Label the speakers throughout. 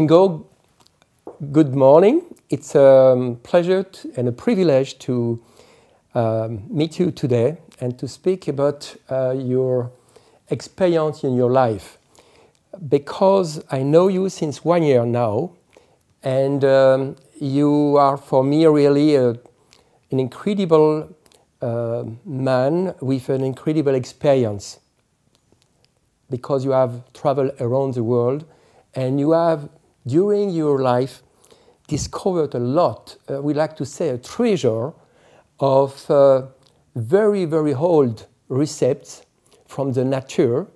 Speaker 1: Ingo, good morning. It's a pleasure and a privilege to um, meet you today and to speak about uh, your experience in your life. Because I know you since one year now, and um, you are for me really a, an incredible uh, man with an incredible experience because you have traveled around the world and you have, during your life, discovered a lot, uh, we like to say a treasure of uh, very, very old recepts from the nature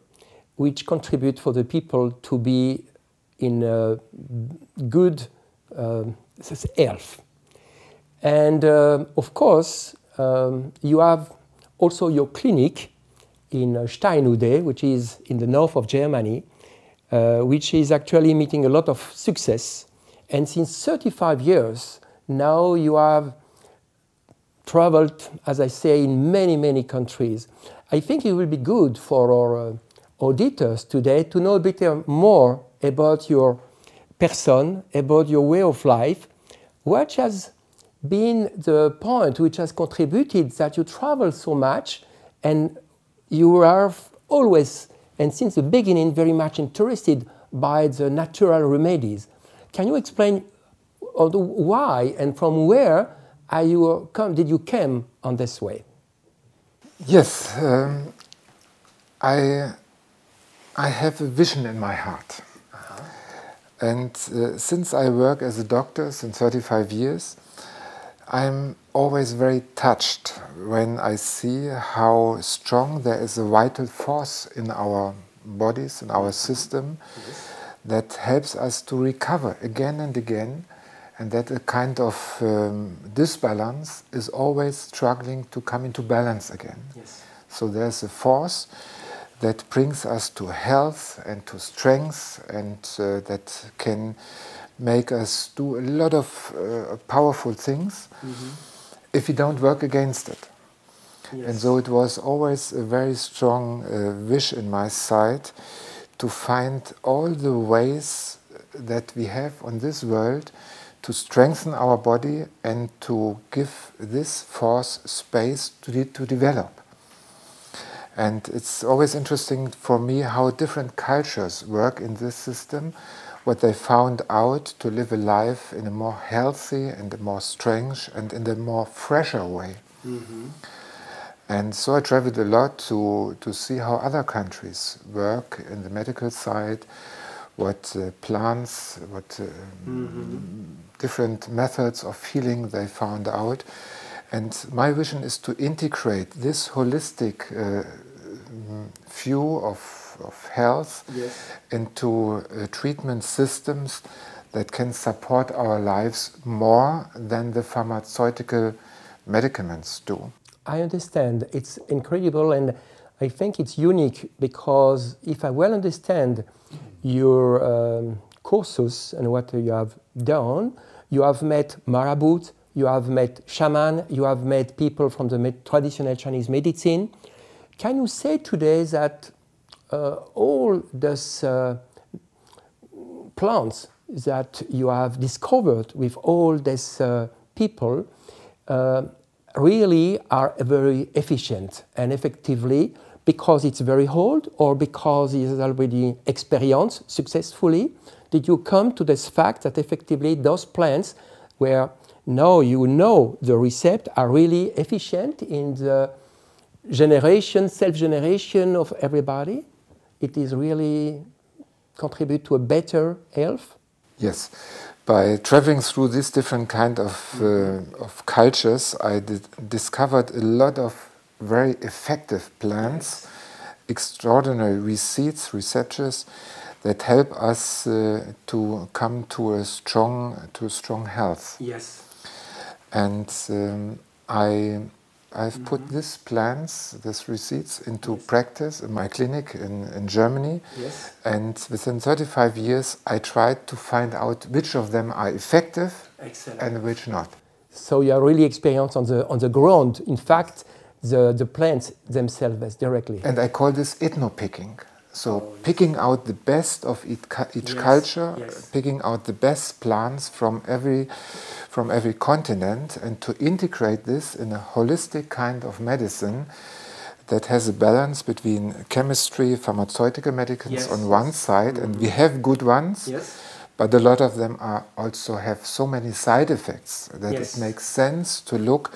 Speaker 1: which contribute for the people to be in a good uh, health. And uh, of course, um, you have also your clinic in uh, Steinhude, which is in the north of Germany, uh, which is actually meeting a lot of success. And since 35 years, now you have traveled, as I say, in many, many countries. I think it will be good for our uh, auditors today to know a bit more about your person, about your way of life, what has been the point which has contributed that you travel so much and you are always and since the beginning very much interested by the natural remedies. Can you explain why and from where are you come, did you come on this way?
Speaker 2: Yes, um, I, I have a vision in my heart. Uh -huh. And uh, since I work as a doctor since 35 years, I'm always very touched when I see how strong there is a vital force in our bodies, in our system, yes. that helps us to recover again and again, and that a kind of um, disbalance is always struggling to come into balance again. Yes. So there's a force that brings us to health and to strength, and uh, that can make us do a lot of uh, powerful things mm -hmm. if we don't work against it. Yes. And so it was always a very strong uh, wish in my side to find all the ways that we have on this world to strengthen our body and to give this force space to, de to develop. And it's always interesting for me how different cultures work in this system what they found out to live a life in a more healthy and a more strange and in a more fresher way. Mm -hmm. And so I traveled a lot to, to see how other countries work in the medical side, what uh, plants, what uh, mm -hmm. different methods of healing they found out. And my vision is to integrate this holistic uh, view of of health yes. into uh, treatment systems that can support our lives more than the pharmaceutical medicaments do.
Speaker 1: I understand. It's incredible and I think it's unique because if I well understand your um, courses and what you have done, you have met marabouts, you have met shaman, you have met people from the traditional Chinese medicine. Can you say today that uh, all these uh, plants that you have discovered with all these uh, people really are very efficient and effectively because it's very old or because it is already experienced successfully? Did you come to this fact that effectively those plants where now you know the recept are really efficient in the generation, self-generation of everybody? it is really contribute to a better health?
Speaker 2: Yes. By traveling through these different kind of, uh, of cultures, I discovered a lot of very effective plants, extraordinary receipts, receptors that help us uh, to come to a strong to a strong health.
Speaker 1: Yes.
Speaker 2: And um, I I've mm -hmm. put mm-hmm. these plans, these receipts into yes. practice in my clinic in, in Germany. Yes. And within 35 years, I tried to find out which of them are effective Excellent. and which not.
Speaker 1: So you are really experienced on the, on the ground. In fact, the, the plants themselves directly.
Speaker 2: And I call this ethno-picking. So picking out the best of each, each
Speaker 1: Yes,
Speaker 2: culture,
Speaker 1: yes.
Speaker 2: picking out the best plants from every from every continent, and to integrate this in a holistic kind of medicine that has a balance between chemistry, pharmaceutical medicines
Speaker 1: Yes,
Speaker 2: on one side, and we mm-hmm. have good ones,
Speaker 1: Yes.
Speaker 2: But a lot of them are also have so many side effects that
Speaker 1: Yes.
Speaker 2: it makes sense to look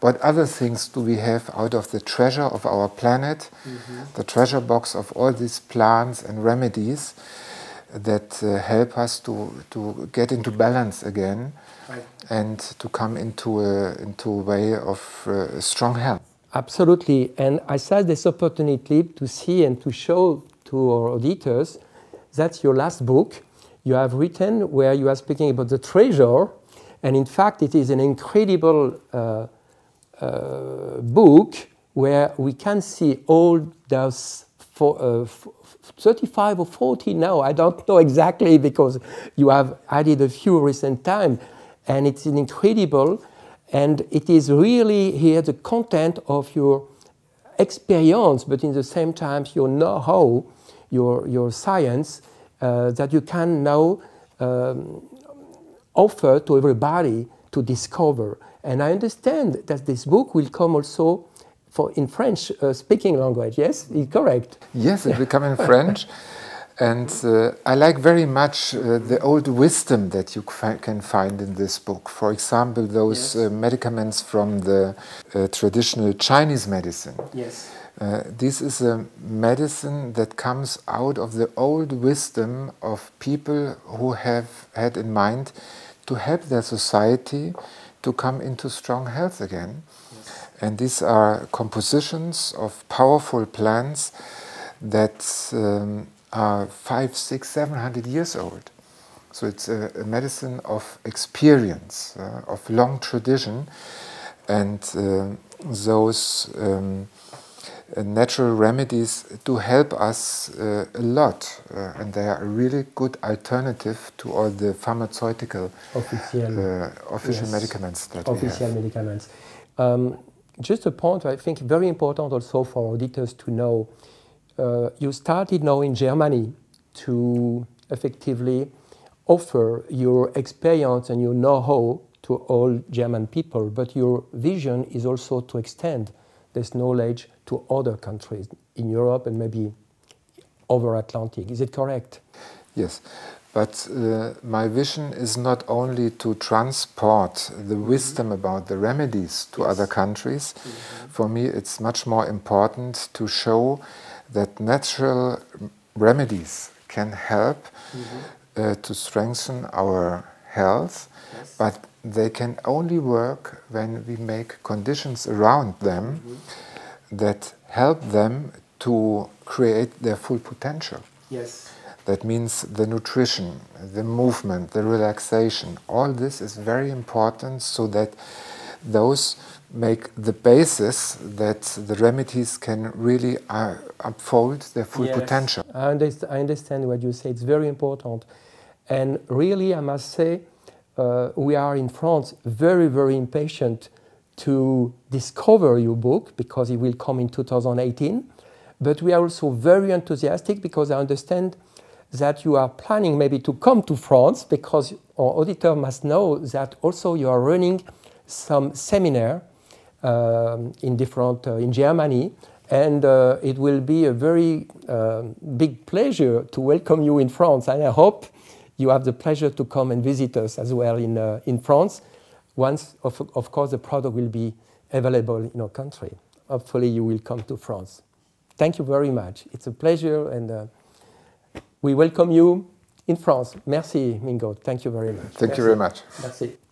Speaker 2: what other things do we have out of the treasure of our planet,
Speaker 1: Mm-hmm.
Speaker 2: the treasure box of all these plants and remedies that uh, help us to, to get into balance again
Speaker 1: Right.
Speaker 2: and to come into a, into a way of uh, strong health.
Speaker 1: Absolutely. And I saw this opportunity to see and to show to our auditors that your last book you have written where you are speaking about the treasure. And in fact, it is an incredible uh, uh, book where we can see all those for, uh, f- 35 or 40 now. I don't know exactly because you have added a few recent time. And it's an incredible. And it is really here the content of your experience, but in the same time your know-how, your, your science, that you can now um, offer to everybody to discover. And I understand that this book will come also for in French uh, speaking language. Yes, is correct.
Speaker 2: Yes, it will come in French. And uh, I like very much uh, the old wisdom that you can find in this book. For example, those
Speaker 1: Yes.
Speaker 2: uh, medicaments from the uh, traditional Chinese medicine.
Speaker 1: Yes.
Speaker 2: Uh, this is a medicine that comes out of the old wisdom of people who have had in mind to help their society to come into strong health again. And these are compositions of powerful plants that um, are five, six, seven hundred years old. So it's a, a medicine of experience, uh, of long tradition, and uh, those um, natural remedies do help us uh, a lot, uh, and they are a really good alternative to all the pharmaceutical
Speaker 1: Official.
Speaker 2: uh, official
Speaker 1: Yes.
Speaker 2: medicaments that we have.
Speaker 1: medicaments. Um, just a point I think very important also for auditors to know. Uh, you started now in Germany to effectively offer your experience and your know-how to all German people, but your vision is also to extend this knowledge to other countries in Europe and maybe over Atlantic. Is it correct?
Speaker 2: Yes, but uh, my vision is not only to transport the wisdom about the remedies to
Speaker 1: Yes.
Speaker 2: other countries. For me, it's much more important to show that natural remedies can help uh, to strengthen our health,
Speaker 1: Yes.
Speaker 2: but they can only work when we make conditions around them that help them to create their full potential.
Speaker 1: Yes.
Speaker 2: That means the nutrition, the movement, the relaxation. All this is very important so that those make the basis that the remedies can really uh, unfold their full
Speaker 1: Yes,
Speaker 2: potential.
Speaker 1: I understand what you say. It's very important. And really, I must say, uh, we are in France very, very impatient to discover your book because it will come in 2018. But we are also very enthusiastic because I understand that you are planning maybe to come to France because our auditor must know that also you are running some seminar um, in different uh, in Germany, and uh, it will be a very uh, big pleasure to welcome you in France. And I hope you have the pleasure to come and visit us as well in uh, in France. Once, of, of course, the product will be available in our country. Hopefully, you will come to France. Thank you very much. It's a pleasure, and uh, we welcome you in France. Merci, Mingo. Thank you very much.
Speaker 2: Thank you very much.
Speaker 1: Merci.